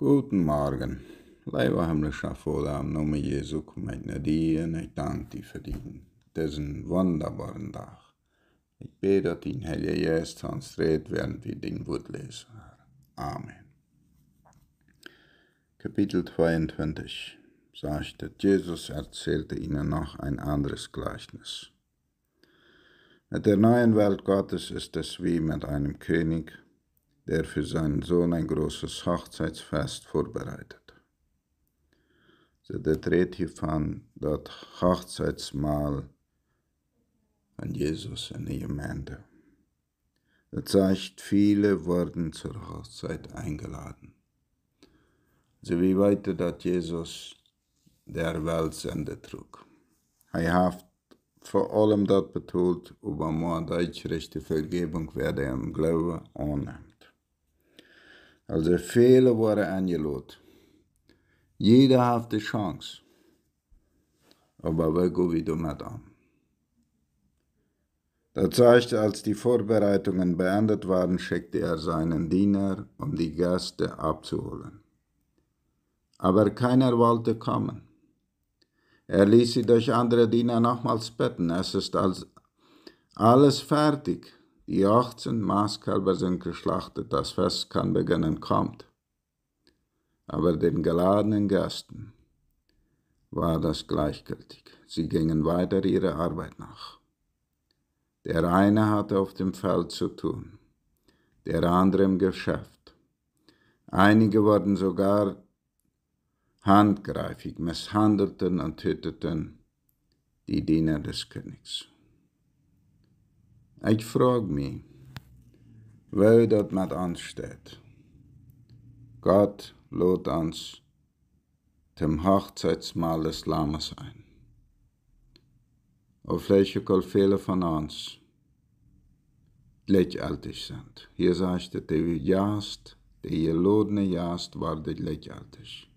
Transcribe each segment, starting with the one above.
Guten Morgen. Lieber himmlischer Vater, im Namen Jesu komme ich nach dir und ich danke dir für diesen wunderbaren Tag. Ich bete, dass dein Heiliger Geist uns redet, während wir den Wort lesen. Amen. Kapitel 22 sagt, dass Jesus erzählte ihnen noch ein anderes Gleichnis. Mit der neuen Welt Gottes ist es wie mit einem König, der für seinen Sohn ein großes Hochzeitsfest vorbereitet. So der dritte von das Hochzeitsmahl von Jesus in der Gemeinde. Das zeigt, viele wurden zur Hochzeit eingeladen. So wie weiter, dass Jesus der Welt Sende trug. Er hat vor allem das betont, über die Vergebung werde im Glauben annimmt. Also viele waren eingeladen. Jeder hat die Chance. Aber wir gehen wieder mit an. Das zeigt, als die Vorbereitungen beendet waren, schickte er seinen Diener, um die Gäste abzuholen. Aber keiner wollte kommen. Er ließ sie durch andere Diener nochmals bitten. Es ist alles fertig. Die 18 Maßkälber sind geschlachtet, das Fest kann beginnen, kommt. Aber den geladenen Gästen war das gleichgültig. Sie gingen weiter ihrer Arbeit nach. Der eine hatte auf dem Feld zu tun, der andere im Geschäft. Einige wurden sogar handgreifig, misshandelten und töteten die Diener des Königs. Ich frage mich, wo das mit uns steht. Gott lädt uns zum Hochzeitsmahl des Lammes ein. Auf welche viele von uns gleichaltig sind. Hier sagt er, der Jast, der gelodene Jast war der gleichaltig.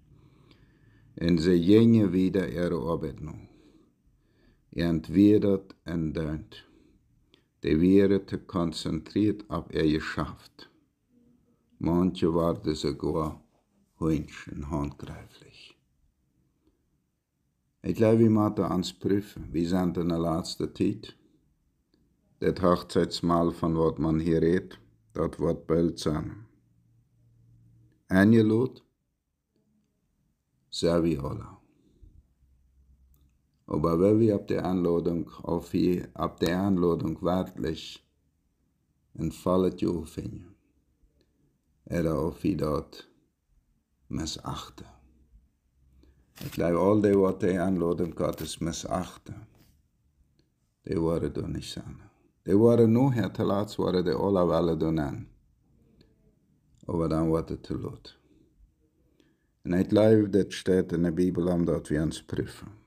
En ze gingen wieder ihre Arbeit noch. Entweder en deunt. Die wäre te konzentriert auf ihr Geschäft. Manche waren sogar Hühnchen handgreiflich. Ich glaube, wir müssen uns prüfen, wie sind in der letzten Zeit. Das Hochzeitsmahl, von was man hier redet, das wird bald sein. So wie alle. Aber wenn wir auf die Anladung, auf, die, auf die Anladung wirklich ein Fallet finden, oder auf wie dort missachten. Ich glaube, all die, was die Anladung Gottes missachten, die waren da nicht sein. Die waren nur her, te laat waren die alle Welle doen Aber dann war es zu laat. Und ich glaube, das steht in der Bibel, um dort wir uns prüfen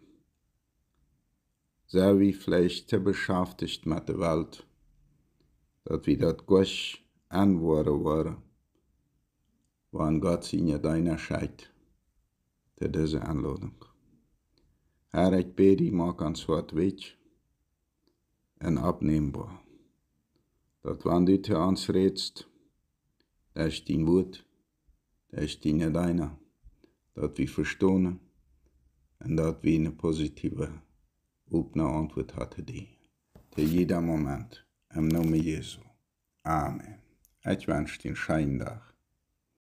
so wie vielleicht te beschäftigt mit der Welt, dass wir das Gott anworden waren, wann Gott seine deiner scheit, zu dieser Anladung. Herr, ich bete, mach uns Wort weg und abnehmbar. Dat wann du zu uns redest, das ist dein Wort, das ist deine deiner, dat wir verstehen und dat wir eine positive na antwoord hatte die. Te jeder Moment. Im Namen Jesu. Amen. Ich wünsche dir einen schönen Tag.